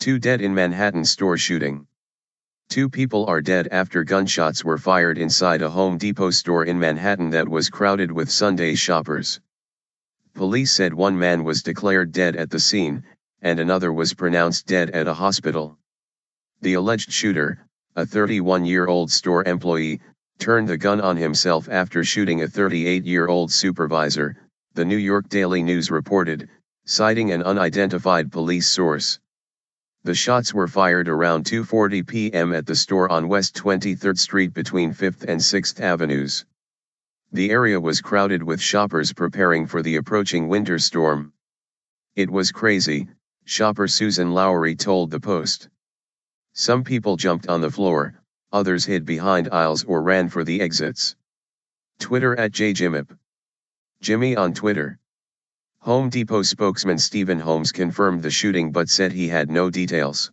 Two dead in Manhattan store shooting. Two people are dead after gunshots were fired inside a Home Depot store in Manhattan that was crowded with Sunday shoppers. Police said one man was declared dead at the scene, and another was pronounced dead at a hospital. The alleged shooter, a 31-year-old store employee, turned the gun on himself after shooting a 38-year-old supervisor, the New York Daily News reported, citing an unidentified police source. The shots were fired around 2.40 p.m. at the store on West 23rd Street between 5th and 6th Avenues. The area was crowded with shoppers preparing for the approaching winter storm. It was crazy, shopper Susan Lowry told the Post. Some people jumped on the floor, others hid behind aisles or ran for the exits. Twitter at JJimip. Jimmy on Twitter. Home Depot spokesman Stephen Holmes confirmed the shooting but said he had no details.